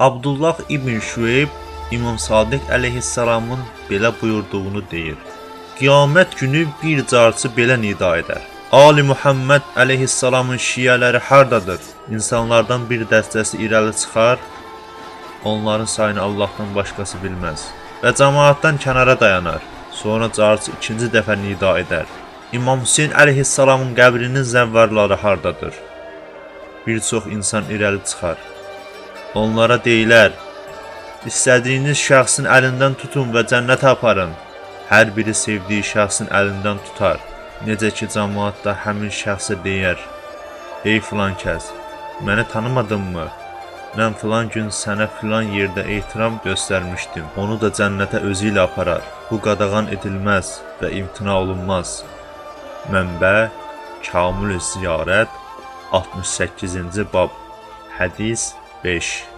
Abdullah ibn Şüeyb İmam Sadiq əleyhissalamın belə buyurduğunu deyir. Qiyamət günü bir carçı belə nida edər. Ali Muhammed əleyhissalamın şiələri hardadır? İnsanlardan bir dəstəsi irəli çıxar, onların sayını Allahdan başqası bilməz və cəmaatdan kənara dayanar. Sonra carçı ikinci dəfə nida edər. İmam Hüseyn əleyhissalamın qəbrinin zəvvarları hardadır? Bir çox insan irəli çıxar. Onlara deyilər: İstədiyiniz şəxsin əlindən tutun və cənnətə aparın. Hər biri sevdiyi şəxsin əlindən tutar. Necə ki cəmaət də həmin şəxsə deyər: "Ey filan kəs, məni tanımadınmı? Mən filan gün sənə filan yerdə ehtiram göstərmişdim. Onu da cənnətə özü ilə aparar. Bu qadağan edilməz və imtina olunmaz." Mənbə: Kamil Ziyarət 68-ci bab. Hədis 5